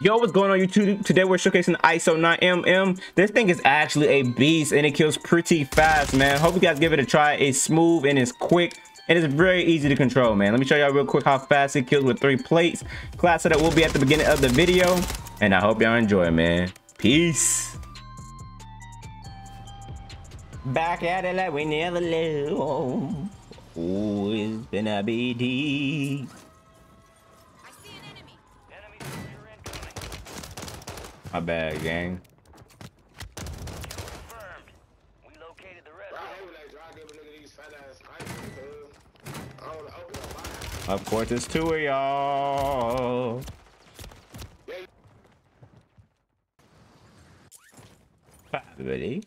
Yo, what's going on YouTube? Today we're showcasing the ISO 9mm. This thing is actually a beast and it kills pretty fast, man. Hope you guys give it a try. It's smooth and it's quick and it's very easy to control, man. Let me show y'all real quick how fast it kills with three plates. Class setup will be at the beginning of the video and I hope y'all enjoy, man. Peace. Back at it like we never left. Oh, it's been a BD. My bad, gang. Of course, it's two of y'all. Ready?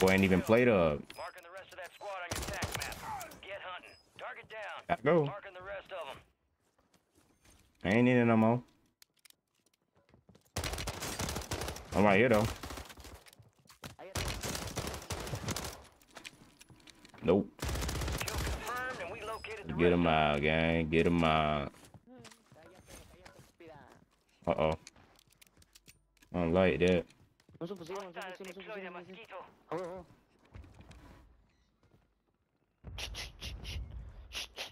Boy, ain't even played up. Gotta go. Marking the rest of them. I ain't needing no more. I'm right here though. Nope. Get him out, gang. Get him out. Uh oh. I don't like that.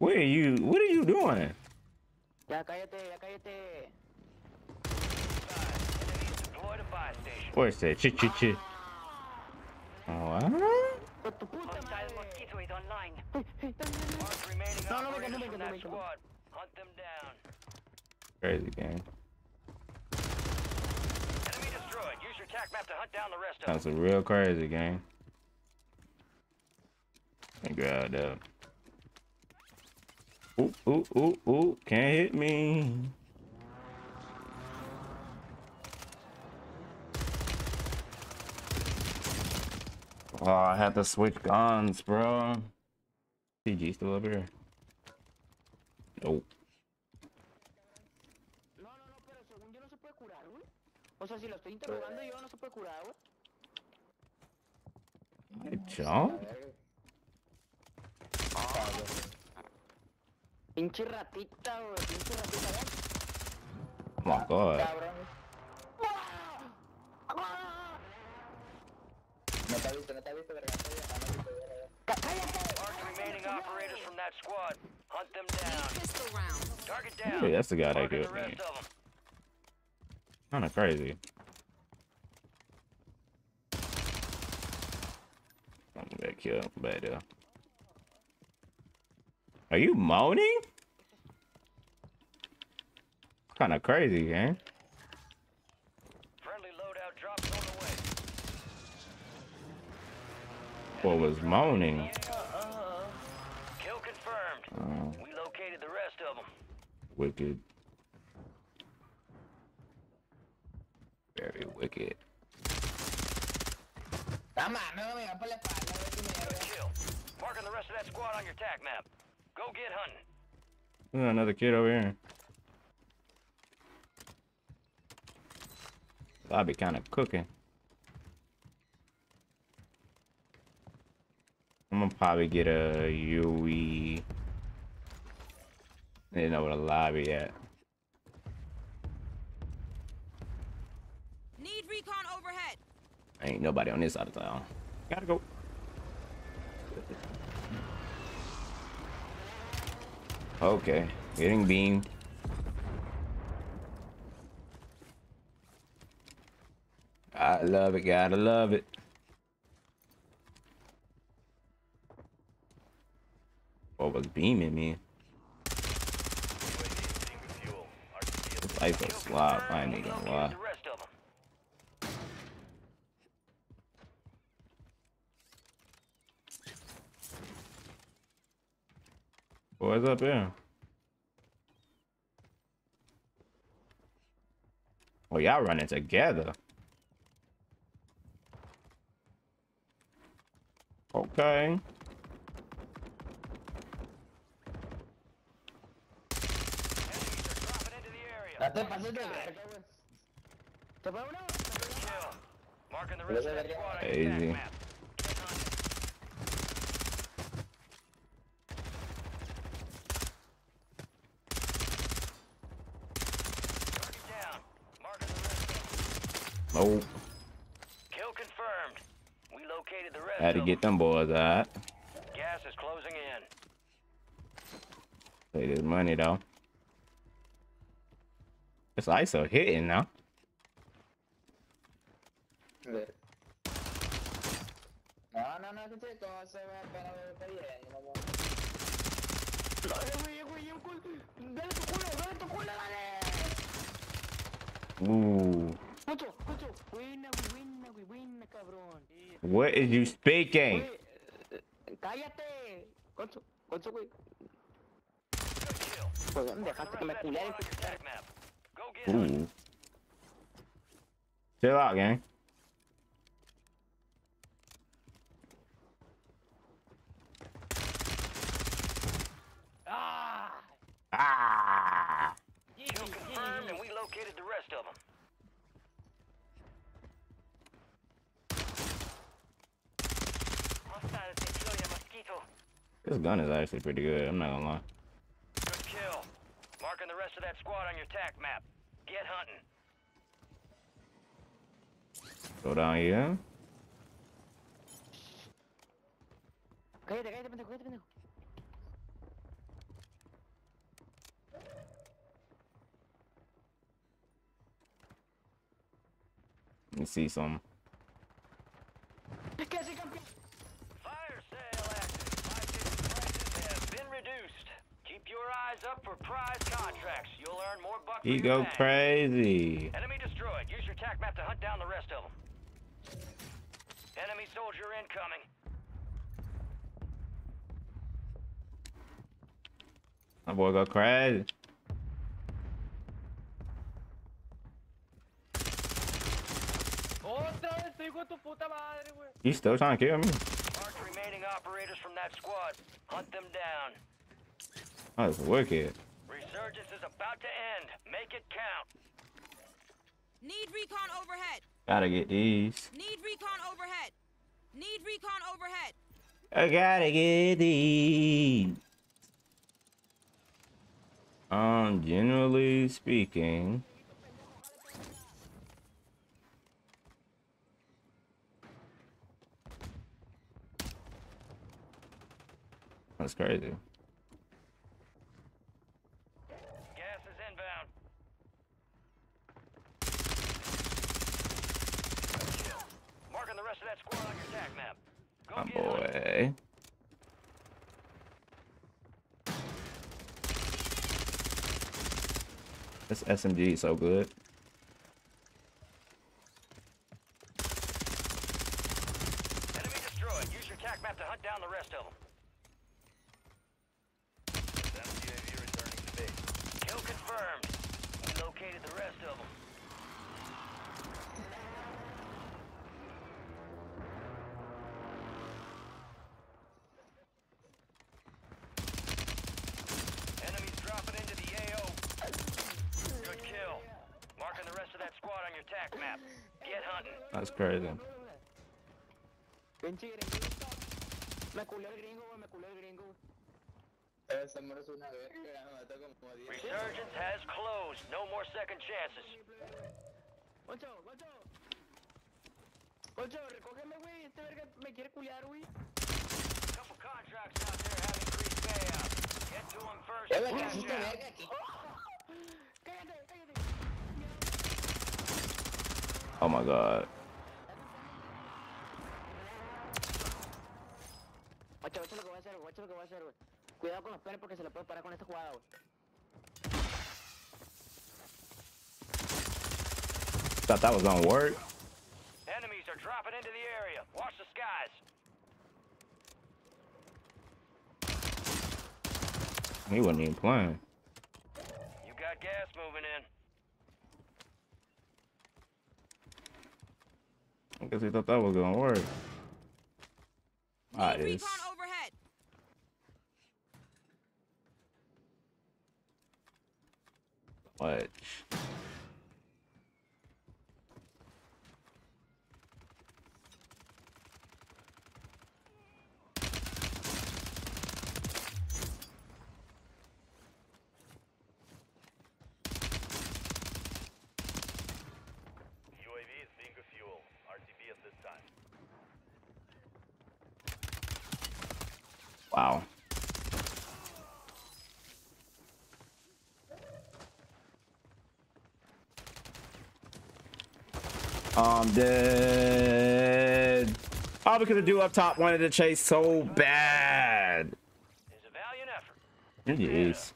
Where are you? What are you doing? Ya cállate, ya cállate. Where's that? Chit chit chit. Oh, what? Crazy game. That's a real crazy game. And grab that. Ooh, ooh, ooh, ooh, can't hit me. Oh, I had to switch guns, bro. CG still over here. Nope. O sea, si lo estoy interrogando yo no se puede curar, güey. Pinche ratita, güey. Pinche ratita, ¿ves? Oh my god. Cabrón. No te ha visto, no te ha visto, verga. operators from that squad. Hunt them down. Target down. Hey, that's the guy that killed me. Kinda crazy. I'm gonna get killed bad though. Are you moaning? Kind of crazy, eh? Friendly loadout drops on the way. What was moaning? Kill confirmed. Oh, We located the rest of them. wicked. Very wicked. Tama, no, mira, por la espalda, güey, que me Good kill. Marking the rest of that squad on your tac map. Go get hunting. There's another kid over here. I'll be kind of cooking. I'm gonna probably get a UE. They didn't know what a lobby at. Need recon overhead. Ain't nobody on this side of town. Gotta go. Okay, getting beamed. I love it, gotta love it. What was beaming me? Life is slop, I ain't gonna lie. The rest of them. What's up here? Oh, y'all running together. Okay. Enemies are dropping into the area. No te pases de verga, güey. ¿Te fue uno? kill. Marking the rest of that squad on your Easy. tac map. Get hunting. Target down. Marking the rest of them. Nope. Kill confirmed. We located the rest Had to get them boys out. Gas is closing in. Take this money though. This ISO hitting now. Ooh. Concho, concho, buena, buena, buena, cabrón. What is you speaking? Eh, cállate, concho, concho, güey. Pues, dejaste que me rest of that culiara squad on your tac map. Go get Ooh. hunting. Chill out, gang. Ah, Ah. Kill confirmed, and we located the rest of them. Hostile deploy a mosquito. This gun is actually pretty good. I'm not gonna lie. Good kill. Marking the rest of that squad on your tac map. Get hunting. Go down here. cállate, cállate, pendejo, cállate, pendejo. Let me see some. Your eyes up for prize contracts. You'll earn more bucks. He for your go bang. crazy. Enemy destroyed. Use your tac map to hunt down the rest of them. Enemy soldier incoming. My boy go crazy. Otra vez, hijo de tu puta madre, güey. You still trying to kill me? Mark remaining operators from that squad. Hunt them down. Oh, it's wicked. Resurgence is about to end. Make it count. Need recon overhead. Gotta get these. Need recon overhead. Need recon overhead. I gotta get these. Um, generally speaking. That's crazy. Gas is inbound. Marking the rest of that squad on your tac map. Go My boy. This SMG is so good. Enemy destroyed. Use your tac map to hunt down the rest of them. Kill confirmed. We located the rest of them. Enemies dropping into the AO. Good kill. Marking the rest of that squad on your tac map. Get hunting. That's crazy. Pinche gringuito. Me culé el gringo, me culé el gringo. güey. Esa es una verga, me mató como 10. Resurgence has closed. No more second chances. Concho, concho. Concho, recógeme, güey. Este verga me quiere culiar, güey. Couple contracts out there have increased payouts. Get to them first. Eh, and güey, cash casito out. verga aquí. Cállate, cállate. Oh my god. Guacho, guacho lo que voy a hacer, güey, lo que voy a hacer, güey. Cuidado con los penes porque se le puede parar con esta jugada, güey. Thought that was gonna work. Enemies are dropping into the area. Watch the skies. He wasn't even playing. You got gas moving in. I guess he thought that was gonna work. Ah, Need it is. overhead. What? Wow. Um, dead. Oh, because the dude up top wanted to chase so bad. It's a valiant effort. Yes.